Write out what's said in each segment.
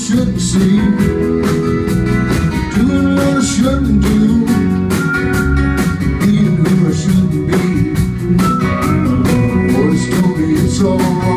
shouldn't see, doing what I shouldn't do, being who I shouldn't be. Boy, it's told me it's all.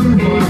everybody.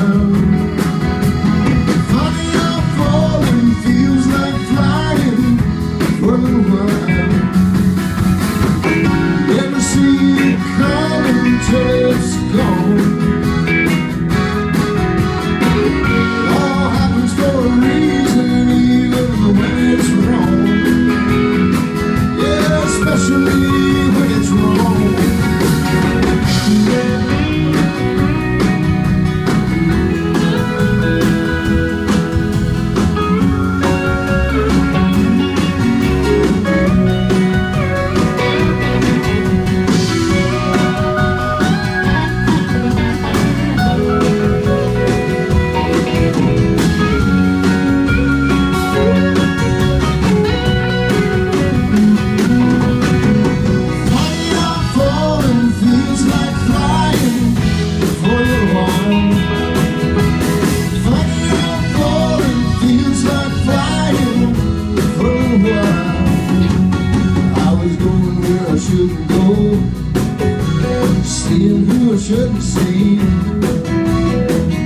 Seeing who I shouldn't see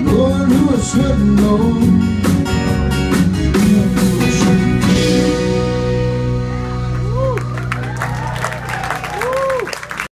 Knowing who I shouldn't know.